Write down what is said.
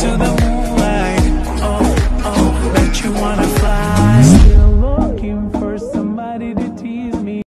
to the moonlight. Oh, oh, bet you wanna fly.